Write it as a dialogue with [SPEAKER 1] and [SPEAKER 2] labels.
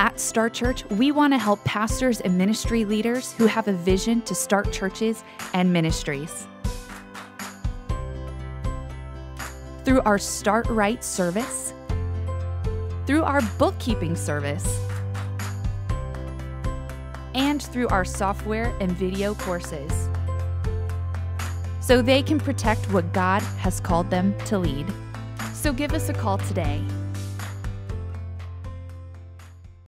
[SPEAKER 1] At StartCHURCH, we want to help pastors and ministry leaders who have a vision to start churches and ministries. Through our Start Right service, through our bookkeeping service, and through our software and video courses, so they can protect what God has called them to lead. So give us a call today